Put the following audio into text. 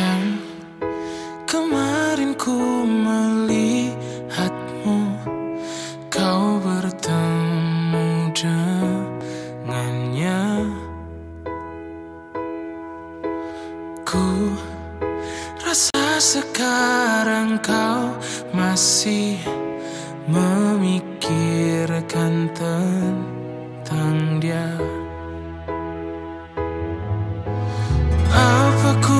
Kan kemarin ku melihatmu Kau bertemu dengannya. Ku rasa sekarang kau masih memikirkan tentang dia. Apa ku